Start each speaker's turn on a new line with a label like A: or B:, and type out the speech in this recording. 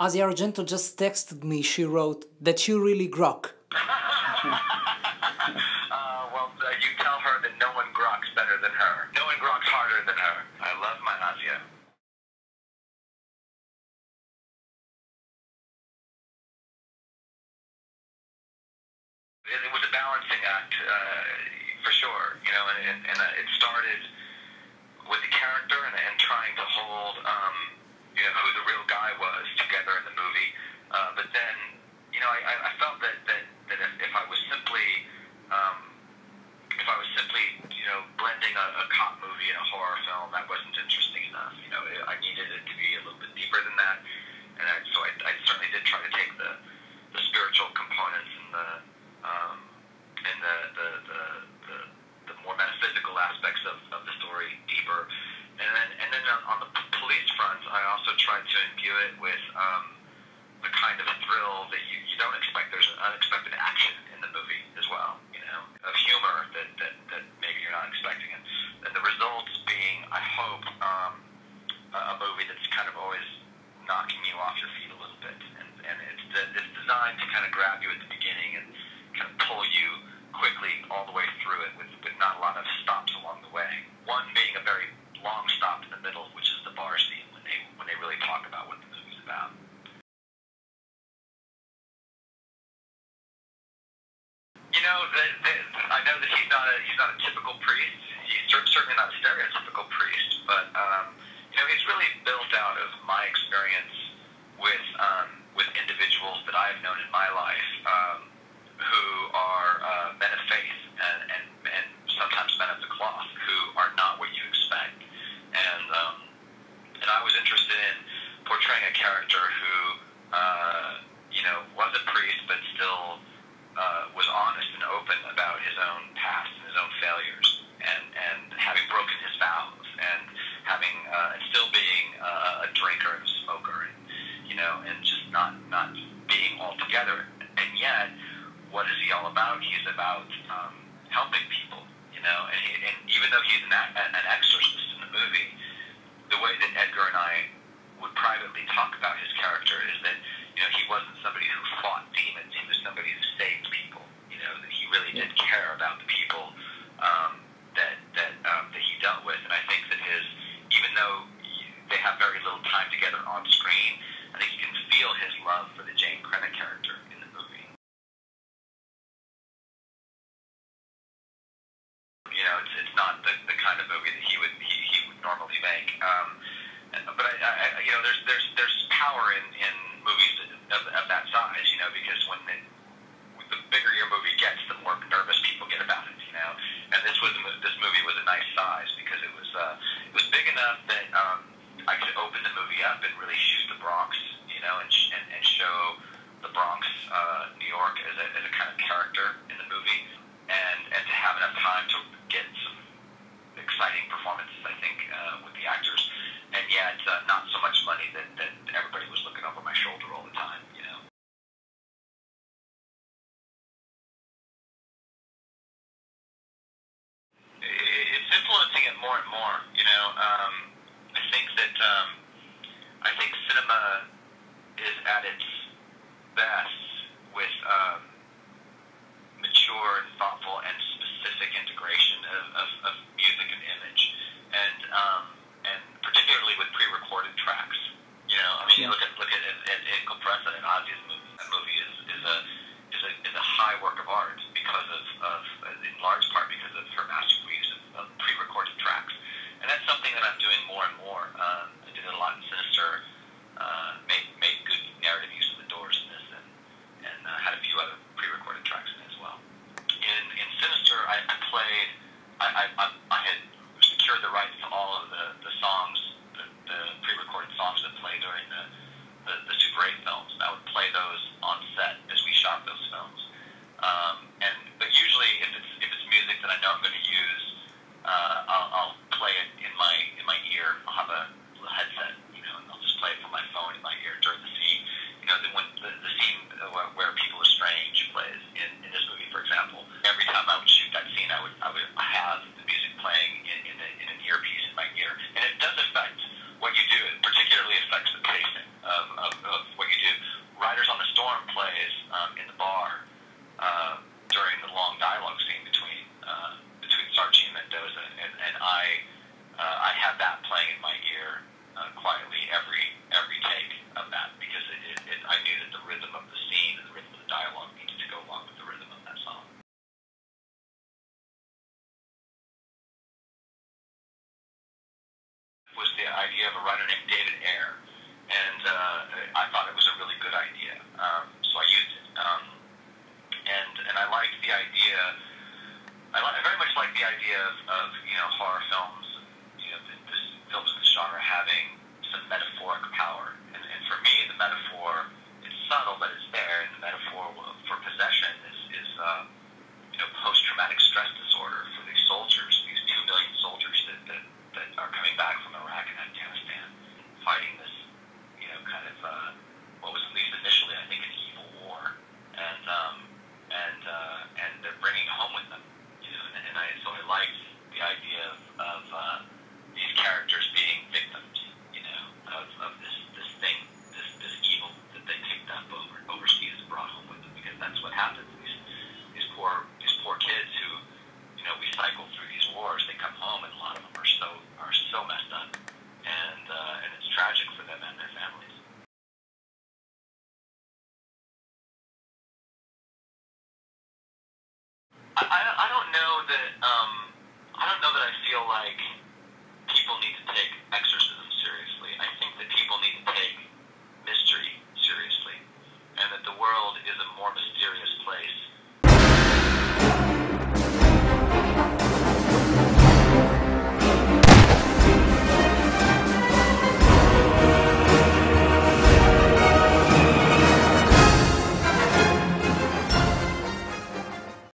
A: Asia Argento just texted me, she wrote, that you really grok.
B: Well, you tell her that no one groks better than her. No one groks harder than her. I love my Asia. It, it was a balancing act, uh, for sure. You know, and, and, and uh, it started with the character and, and trying to hold, um, you know, who the real guy was together in the movie. Uh, but then, you know, I, I felt that, that, that if, if I was simply, um, if I was simply, you know, blending a, a cop movie and a horror film, that wasn't interesting enough. You know, I needed it to be a little bit deeper than that, and I, so I, I certainly did try to take the, the spiritual components and the, um, and the, the, the, the, the more metaphysical aspects of, of the story deeper, and then, and then on, on the p- police front, I also tried to imbue it with. Um, the kind of thrill that you, you don't expect. There's an unexpected action in the movie as well, you know, of humor that, that, that maybe you're not expecting. And, and the results being, I hope, um, a movie that's kind of always knocking you off your feet a little bit. And, and it's, it's designed to kind of grab you at the beginning and kind of pull you quickly all the way through it with, with not a lot of stops along the way. One being a very long stop in the middle, which is the bar scene when they, when they really talk about what the movie's about. You know, the, I know that he's not a he's not a typical priest. He's certainly not a stereotypical priest, but um, you know, he's really built out of my experience with um, with individuals that I've known in my life um, who are uh, men of faith and, and and sometimes men of the cloth who are not what you expect. And um, and I was interested in portraying a character who uh, you know was a priest but still uh, was honest and open about his own past and his own failures, and and having broken his vows, and having uh, and still being uh, a drinker and a smoker, and you know, and just not not being all together. And yet, what is he all about? He's about um, helping people, you know. And, he, and even though he's an, exorcist in the movie, the way that Edgar and I would privately talk about his character is that you know he wasn't somebody who fought demons. He was somebody who saved people. You know that he really did care about the people um, that that um, that he dealt with. And I think that his even though you- they have very little time together on screen, I think you can feel his love for the Jane Crenna character in the movie. you know, it's, not the, the kind of movie that he would he, he would normally make. Um, but I, I, you know, there's there's there's power in, in movies of, of that size, you know, because when the, the bigger your movie gets, the more nervous people get about it, you know. And this was this movie was a nice size because it was uh, it was big enough that um, I could open the movie up and really shoot the Bronx, you know, and and, and show the Bronx, uh, New York, as a, as a kind of character in the movie, and and to have enough time to get some exciting performances, I think, uh, with the actors, and yet uh, not so much money that, that everybody was looking over my shoulder all the time, you know. It- It's influencing it more and more, you know. Um, I think that um, I think cinema is at its best with um, mature and thoughtful and specific integration of, of, of music and image, and um, and particularly with pre-recorded tracks. You know, I mean, you
A: Yeah.
B: look at look at, at, at Compressa and Ozzy's movie. That movie is, is a is a is a high work of art because of, of in large part because of her masterful use of, of pre-recorded tracks, and that's something that I'm doing more and more. Um, I did it a lot in Sinister. Uh, made made good narrative use of the Doors in this, and and uh, had a few other pre-recorded tracks in it as well. In in Sinister, I, I played. I, I I I had secured the rights to all of the the songs, the, the pre-recorded songs that play during the the, the Super 8 films. And I would play those on set as we shot those films. Um, and but usually, if it's if it's music that I know I'm going to use, uh, I'll, I'll play it named David Ayer, and uh, I thought it was a really good idea. Um, so I used it, um, and and I liked the idea. I, li- I very much like the idea of, of you know horror films, you know, this, this films in the genre having some metaphoric power, and, and for me, the metaphor it's subtle, but it's there. don't know that um, I don't know that I feel like people need to take exorcism seriously. I think that people need to take mystery seriously, and that the world is a more mysterious place